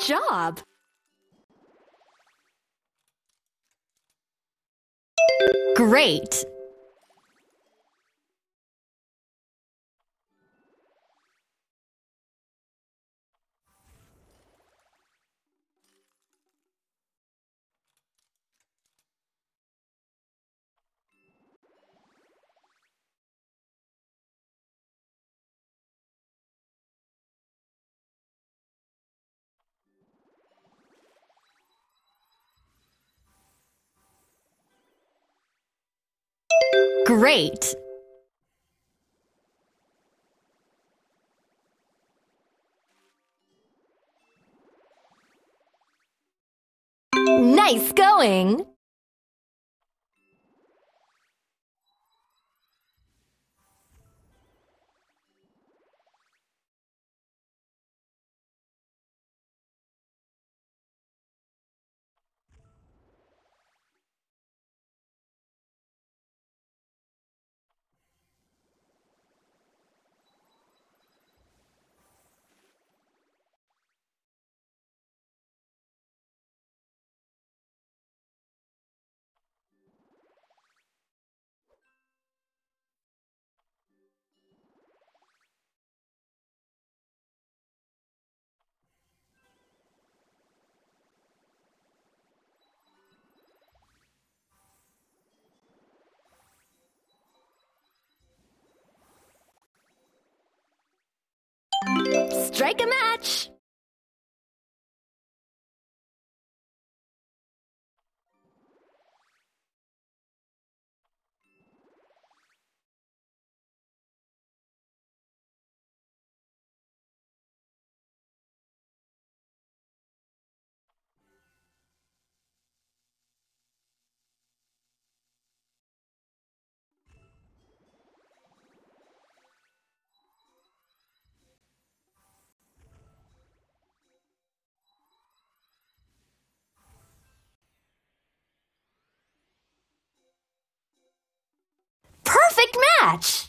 job! Great! Great! Nice going! Strike a match! Match!